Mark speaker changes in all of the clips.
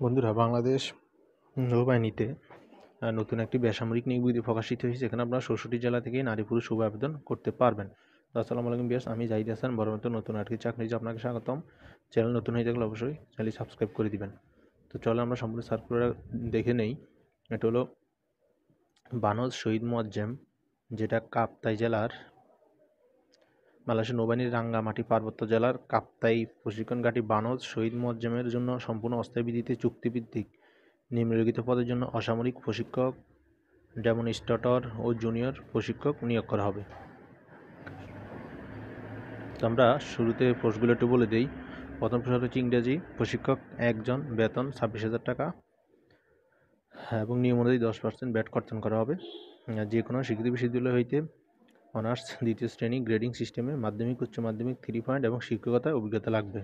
Speaker 1: বন্ধুরা, বাংলাদেশ নৌবাহিনীতে নতুন একটি বেসামরিক নিয়োগ প্রকাশিত হয়েছে এখানে আপনারা ষষ্ঠটি জেলা থেকে নারী পুরুষ শুভ আবেদন করতে পারবেন। আসসালামু আলাইকুম বিয়াস আমি জাহিদ হাসান বড় মতো নতুন আরকি চাকরি আপনাকে স্বাগতম। চ্যানেল নতুন হয়ে থাকলে অবশ্যই চ্যানেল সাবস্ক্রাইব করে দিবেন। তো চলো আমরা সম্পূর্ণ সার্কুলার দেখে নেই, এটা হলো বানজ শহীদ মোয়াজ্জেম, যেটা কাপ্তাই জেলার বাংলাদেশের নৌবাহিনীর রাঙ্গামাটি পার্বত্য জেলার কাপ্তাই প্রশিক্ষণ ঘাঁটি বানজ শহীদ মোয়াজ্জেমের জন্য সম্পূর্ণ অস্থায়ী ভিত্তিতে চুক্তিভিত্তিক নিম্নলিখিত পদের জন্য অসামরিক প্রশিক্ষক, ডেমনস্ট্রেটর ও জুনিয়র প্রশিক্ষক নিয়োগ করা হবে। আমরা শুরুতে পোস্টগুলো একটু বলে দিই। প্রথম প্রশ্ন হচ্ছে ইংরেজি প্রশিক্ষক একজন বেতন ছাব্বিশ হাজার টাকা এবং নিয়ম অনুযায়ী দশ পার্সেন্ট ব্যাট কর্তন করা হবে। যে কোনো স্বীকৃতি বিশ্ববিদ্যালয় হইতে অনার্স দ্বিতীয় শ্রেণি গ্রেডিং সিস্টেমে মাধ্যমিক, উচ্চ মাধ্যমিক থ্রি পয়েন্ট এবং শিক্ষকতায় অভিজ্ঞতা লাগবে।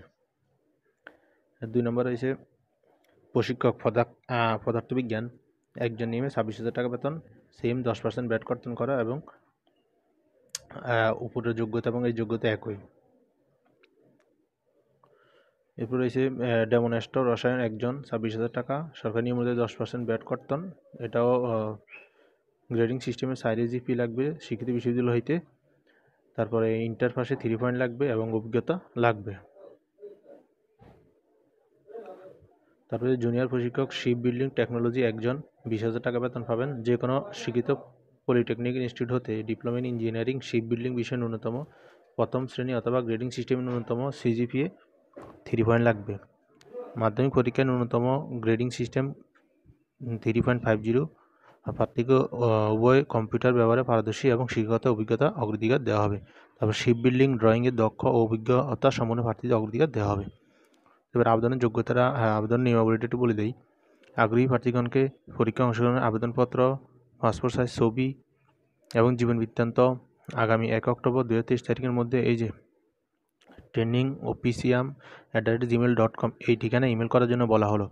Speaker 1: দুই নম্বর রয়েছে প্রশিক্ষক পদার্থ পদার্থবিজ্ঞান। একজন নিয়মে ছাব্বিশ হাজার টাকা বেতন সেম দশ পার্সেন্ট ব্যাট কর্তন করা এবং উপরের যোগ্যতা এবং এই যোগ্যতা একই। এরপর রয়েছে ডেমোনেস্টর রসায়ন একজন, ছাব্বিশ হাজার টাকা। সরকারি নিয়ম অনুযায়ী দশ পার্সেন্ট ব্যাট কর্তন, এটাও গ্রেডিং সিস্টেমে সাইডে জিপি লাগবে, স্বীকৃতি বিশ্ববিদ্যালয় হইতে। তারপরে ইন্টার পাশে থ্রি পয়েন্ট লাগবে এবং অভিজ্ঞতা লাগবে। তারপরে জুনিয়র প্রশিক্ষক শিপ বিল্ডিং টেকনোলজি একজন, বিশ হাজার টাকা বেতন পাবেন। যে কোনো শিক্ষিত পলিটেকনিক ইনস্টিটিউট হতে diploma in engineering ship building বিষয়ে ন্যূনতম প্রথম শ্রেণি অথবা গ্রেডিং সিস্টেমে ন্যূনতম সিজিপিএ থ্রি পয়েন্ট লাগবে। মাধ্যমিক পরীক্ষায় ন্যূনতম grading system three point five zero প্রার্থীকে উভয় কম্পিউটার ব্যবহারে পারদর্শী এবং শিক্ষকতা অভিজ্ঞতা অগ্রাধিকার দেওয়া হবে। তারপর শিপ বিল্ডিং ড্রয়িংয়ের দক্ষ ও অভিজ্ঞতা সম্পন্ন প্রার্থীদের অগ্রাধিকার দেওয়া হবে। এবার আবেদনের যোগ্যতারা হ্যাঁ আবেদন নিয়মাবলীটা একটু বলে দেই। আগ্রহী প্রার্থীগণকে পরীক্ষা অংশগ্রহণের আবেদনপত্র, পাসপোর্ট সাইজ ছবি এবং জীবন বৃত্তান্ত আগামী এক অক্টোবর দু হাজার তেইশ তারিখের মধ্যে, এই যে training official at the rate Gmail dot com এই ঠিকানায় ইমেল করার জন্য বলা হলো।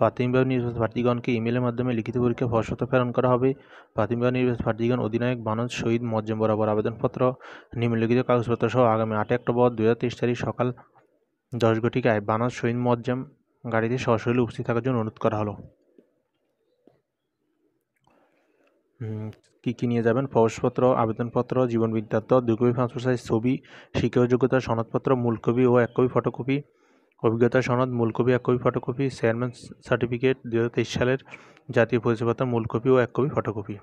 Speaker 1: প্রাথমিকভাবে নির্বাচিত প্রার্থীগণকে ইমেলের মাধ্যমে লিখিত পরীক্ষা ফসত প্রেরণ করা হবে। প্রাথমিকভাবে নির্বাচিত প্রার্থীগণ, অধিনায়ক বানজ, শহীদ, মজ্জেম বরাবর আবেদনপত্র, নিম্নলিখিত কাগজপত্র সহ আগামী আট অক্টোবর দু হাজার তেইশ তারিখ সকাল দশ ঘটিকায় বানজ, শহীদ, মজ্জেম গাড়িতে সরাসরি উপস্থিত থাকার জন্য অনুরোধ করা হলো। কী কী নিয়ে যাবেন? প্রবেশপত্র আবেদনপত্র জীবন বৃত্তান্ত দুই কপি পাসপোর্ট সাইজ ছবি শিক্ষা যোগ্যতা সনদপত্র, মূল কপি ও এক কপি ফটোকপি, অভিজ্ঞতা সনদ, মূল কপি, এক কপি ফটোকপি, চেয়ারম্যান সার্টিফিকেট দু হাজার তেইশ সালের জাতীয় পরিচয়পত্র, মূল কপি ও এক কপি ফটোকপি।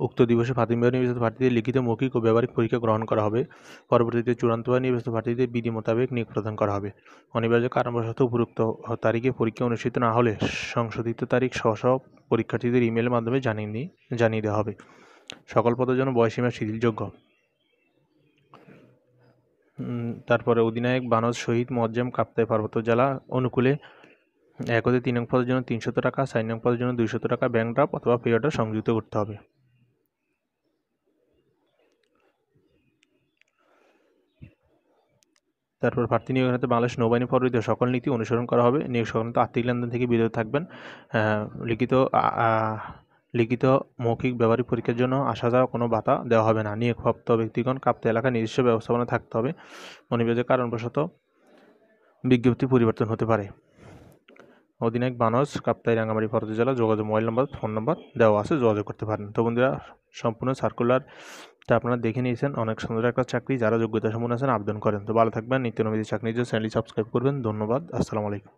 Speaker 1: উক্ত দিবসে প্রাথমিকভাবে নির্বাচিত প্রার্থীদের লিখিত মৌখিক ও ব্যবহারিক পরীক্ষা গ্রহণ করা হবে। পরবর্তীতে চূড়ান্তভাবে নির্বাচিত প্রার্থীদের বিধি মোতাবেক নিয়োগ প্রদান করা হবে। অনিবার্য কারণবশত উপরোক্ত তারিখে পরীক্ষা অনুষ্ঠিত না হলে সংশোধিত তারিখ সহ সহ পরীক্ষার্থীদের ইমেলের মাধ্যমে জানিয়ে জানিয়ে দেওয়া হবে। সকল পদের জন্য বয়সীমা শিথিলযোগ্য তারপরে অধিনায়ক বানজ শহীদ মজ্জেম কাপ্তাই পার্বত্য জেলা অনুকূলে এক হতে তিন নং পদের জন্য তিনশত টাকা, চার নং পদের জন্য দুইশত টাকা, ব্যাংক ড্রাফট অথবা পে অর্ডার সংযুক্ত করতে হবে। তারপর প্রার্থী নিয়োগের বাংলাদেশ নৌবাহিনী পরিহিত সকল নীতি অনুসরণ করা হবে। নিয়োগ সংক্রান্ত আর্থিক লেনদেন থেকে বিরত থাকবেন। লিখিত লিখিত মৌখিক ব্যবহারিক পরীক্ষার জন্য আসা যাওয়া কোনো ভাতা দেওয়া হবে না। নিয়োগপ্রাপ্ত ব্যক্তিগণ কাপ্ত এলাকায় নিজস্ব ব্যবস্থাপনা থাকতে হবে। অনিবার্য কারণবশত বিজ্ঞপ্তি পরিবর্তন হতে পারে। অধিনায়ক বানস কাপ্তাই রাঙ্গামাটি পর্বত জেলা, যোগাযোগ মোবাইল নম্বর, ফোন নম্বর দেওয়া আছে। যোগাযোগ করতে পারেন। তো বন্ধুরা, সম্পূর্ণ সার্কুলারটা আপনারা দেখে নিয়েছেন অনেক সুন্দর একটা চাকরি, যারা যোগ্যতা সম্পন্ন আছেন আবেদন করেন। তো ভালো থাকবেন, নিত্য নবীদের চাকরির জন্য চ্যানেলটি সাবস্ক্রাইব করবেন। ধন্যবাদ, আসসালামু আলাইকুম।